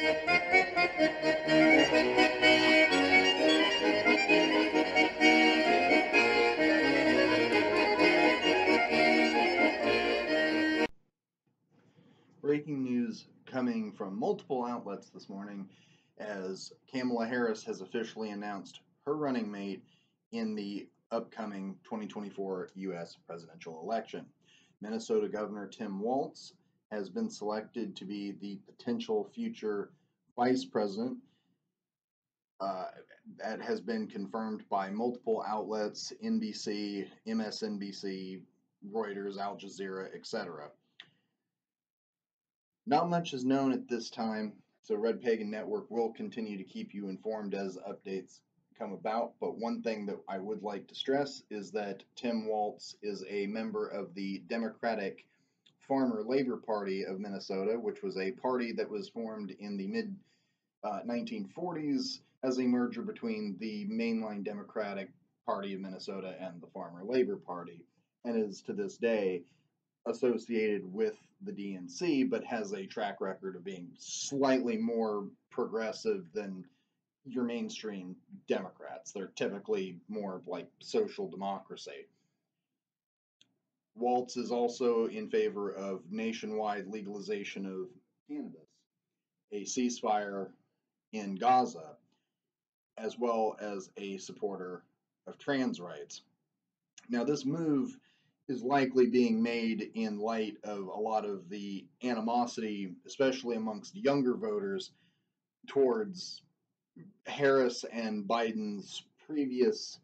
Breaking news coming from multiple outlets this morning as Kamala Harris has officially announced her running mate in the upcoming 2024 U.S. presidential election. Minnesota Governor Tim Walz has been selected to be the potential future vice president. Uh, that has been confirmed by multiple outlets NBC, MSNBC, Reuters, Al Jazeera, etc. Not much is known at this time, so Red Pagan Network will continue to keep you informed as updates come about. But one thing that I would like to stress is that Tim Walz is a member of the Democratic Farmer Labor Party of Minnesota, which was a party that was formed in the mid uh, 1940s as a merger between the mainline Democratic Party of Minnesota and the Farmer Labor Party, and is to this day associated with the DNC, but has a track record of being slightly more progressive than your mainstream Democrats. They're typically more like social democracy. Walz is also in favor of nationwide legalization of cannabis, a ceasefire in Gaza, as well as a supporter of trans rights. Now, this move is likely being made in light of a lot of the animosity, especially amongst younger voters, towards Harris and Biden's previous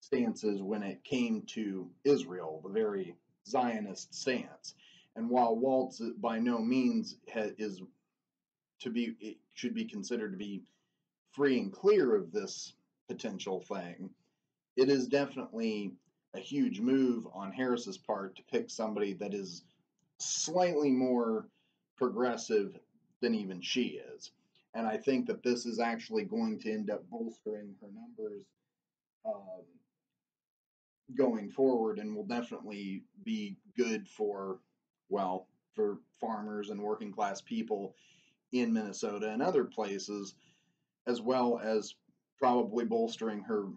stances when it came to Israel, the very Zionist stance. And while Walz by no means is to be should be considered to be free and clear of this potential thing, it is definitely a huge move on Harris's part to pick somebody that is slightly more progressive than even she is. And I think that this is actually going to end up bolstering her numbers um, going forward and will definitely be good for, well, for farmers and working class people in Minnesota and other places, as well as probably bolstering her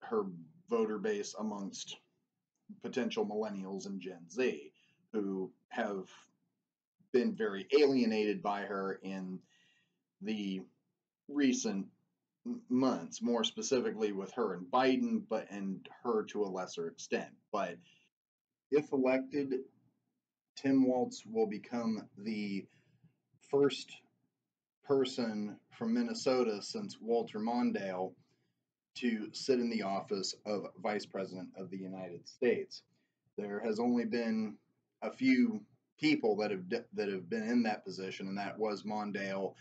her voter base amongst potential millennials and Gen Z who have been very alienated by her in the recent months, more specifically with her and Biden, but and her to a lesser extent. But if elected, Tim Walz will become the first person from Minnesota since Walter Mondale to sit in the office of Vice President of the United States. There has only been a few people that have that have been in that position, and that was Mondale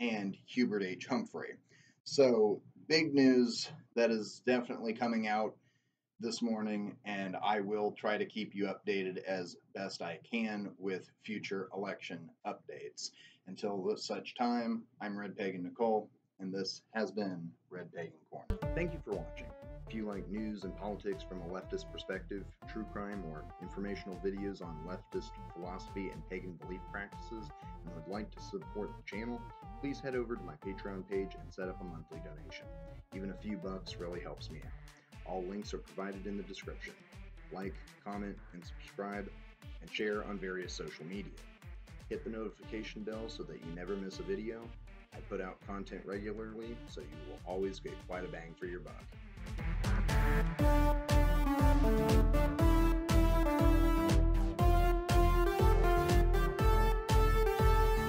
and Hubert H. Humphrey. So, big news that is definitely coming out this morning, and I will try to keep you updated as best I can with future election updates. Until such time, I'm Red Pagan Nicole, and this has been Red Pagan Corner. Thank you for watching. If you like news and politics from a leftist perspective, true crime, or informational videos on leftist philosophy and pagan belief practices, and would like to support the channel, please head over to my Patreon page and set up a monthly donation. Even a few bucks really helps me out. All links are provided in the description. Like, comment, and subscribe, and share on various social media. Hit the notification bell so that you never miss a video. I put out content regularly, so you will always get quite a bang for your buck.